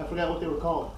I forgot what they were called.